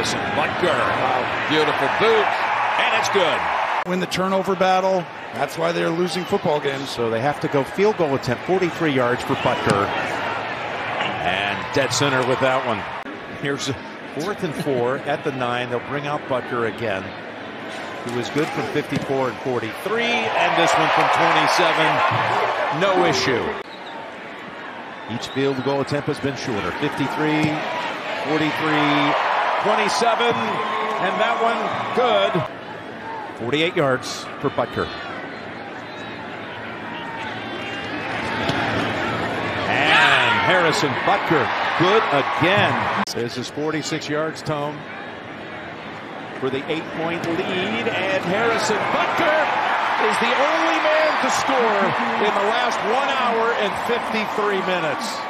Harrison Butker. Beautiful boot, and it's good. Win the turnover battle. That's why they're losing football games. So they have to go field goal attempt, 43 yards for Butker. And dead center with that one. Here's a fourth and four at the nine. They'll bring out Butker again. He was good from 54 and 43, and this one from 27. No issue. Each field goal attempt has been shorter 53, 43, 27, and that one good. 48 yards for Butker. And Harrison Butker, good again. This is 46 yards, Tone, for the eight point lead. And Harrison Butker is the only man to score in the last one hour and 53 minutes.